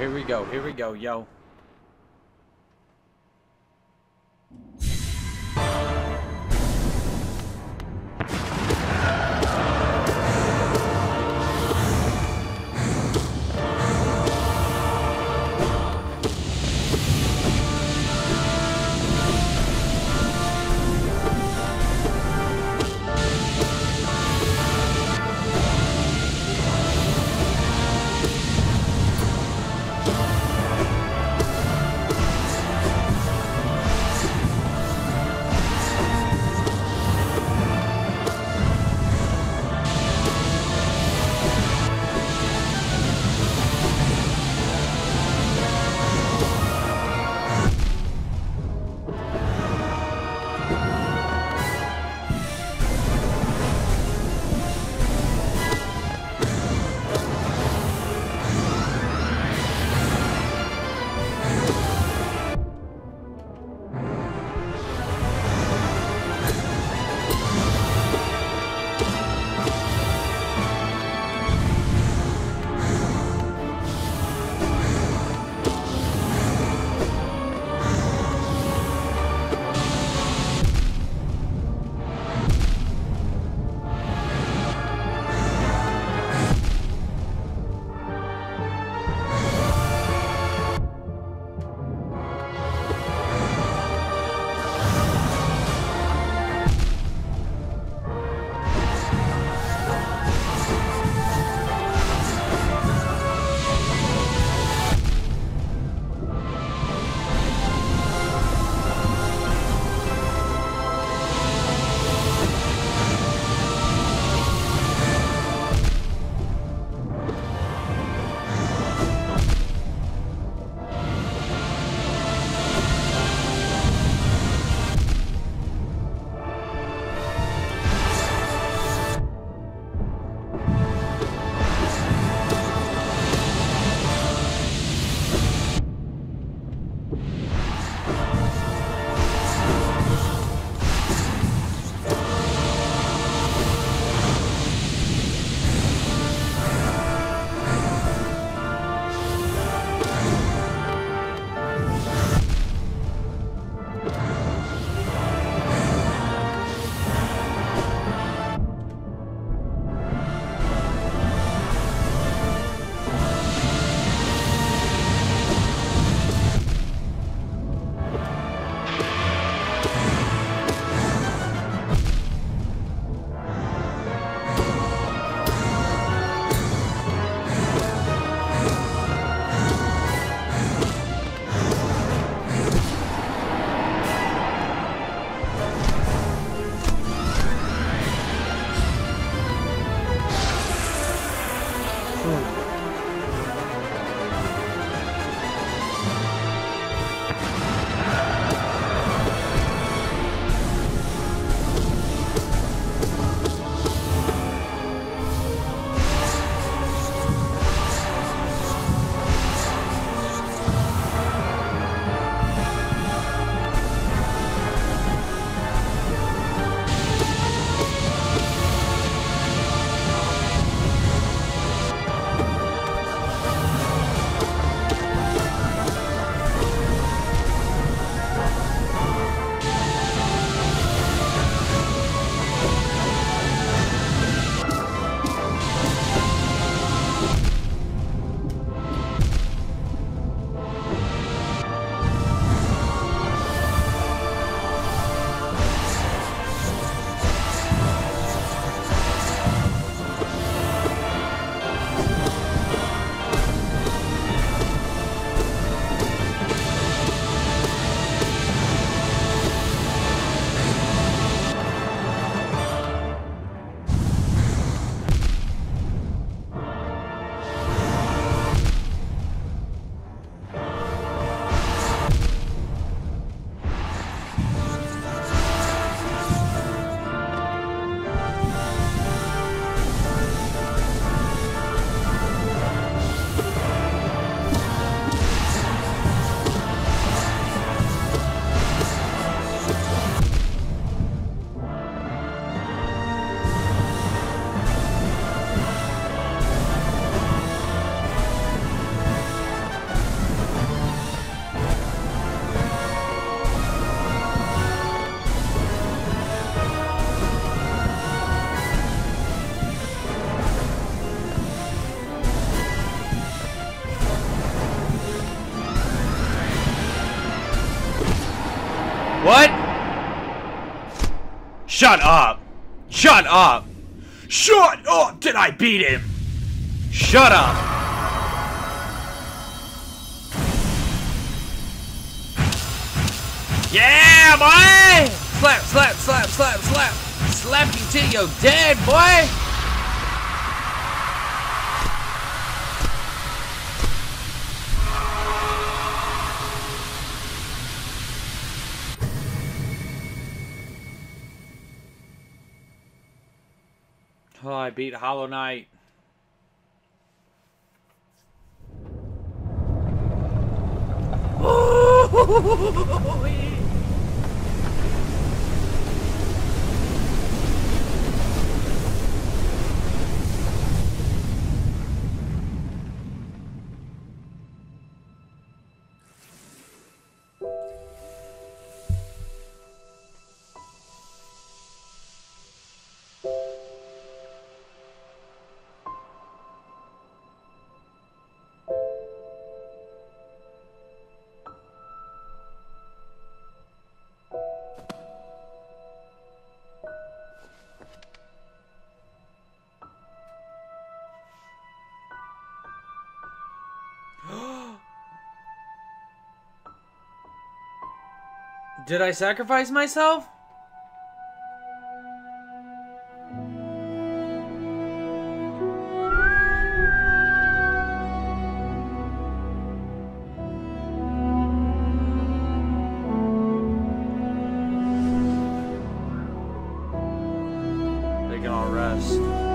Here we go, here we go, yo. Shut up! Shut up! Shut up! Did I beat him? Shut up! Yeah, boy! Slap, slap, slap, slap, slap! Slap you till you're dead, boy! Oh, I beat Hollow Knight. Did I sacrifice myself? They can all rest.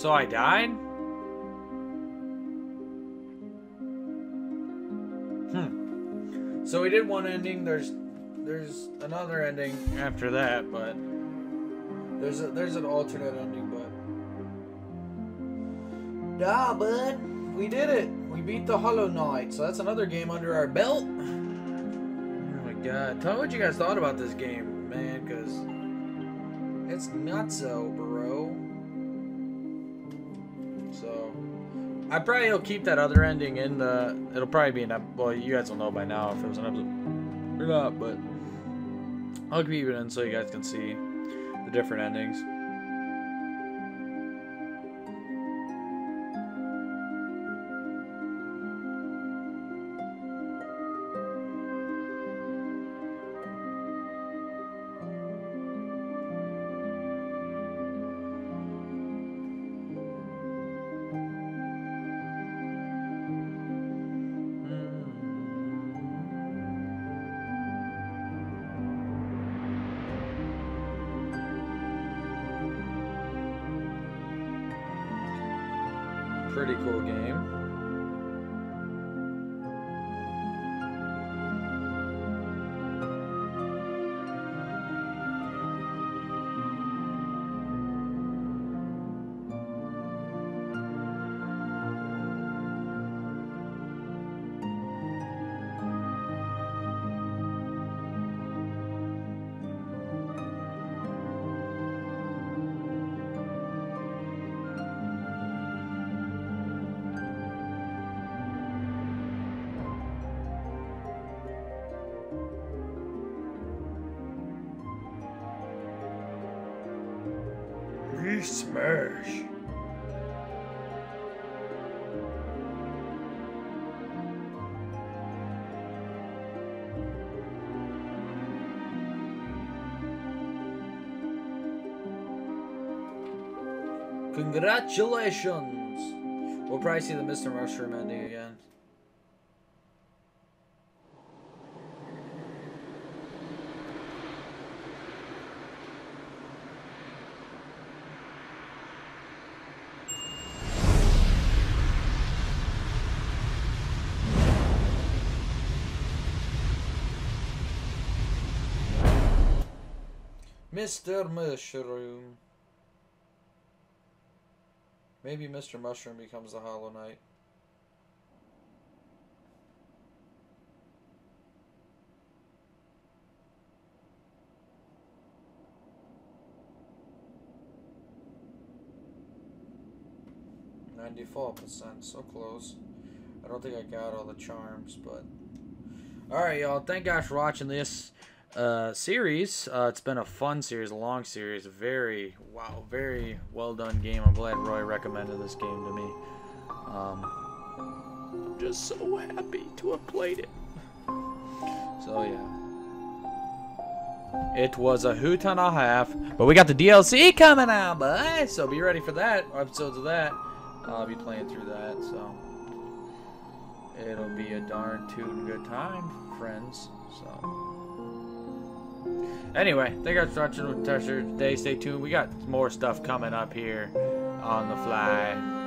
So I died? Hmm. So we did one ending. There's there's another ending after that, but there's a there's an alternate ending, but Nah, bud. We did it. We beat the Hollow Knight. So that's another game under our belt. Oh my god. Tell me what you guys thought about this game, man, because it's nutso, bro. I probably will keep that other ending in the. It'll probably be an. ep- Well, you guys will know by now if it was an episode or not, but I'll keep it in so you guys can see the different endings. Pretty cool game. Congratulations! We'll probably see the Mr. Mushroom ending again. Mr. Mushroom. Maybe Mr. Mushroom becomes the Hollow Knight. Ninety-four percent, so close. I don't think I got all the charms, but all right, y'all. Thank guys for watching this uh, series. Uh, it's been a fun series, a long series. Very, wow, very well done game. I'm glad Roy recommended this game to me. Um, I'm just so happy to have played it. So, yeah. It was a hoot and a half, but we got the DLC coming out, boy! So be ready for that. Episodes of that. I'll be playing through that, so it'll be a darn tootin' good time, friends. So anyway, thank you guys for watching with Tesher today. Stay tuned. We got more stuff coming up here on the fly.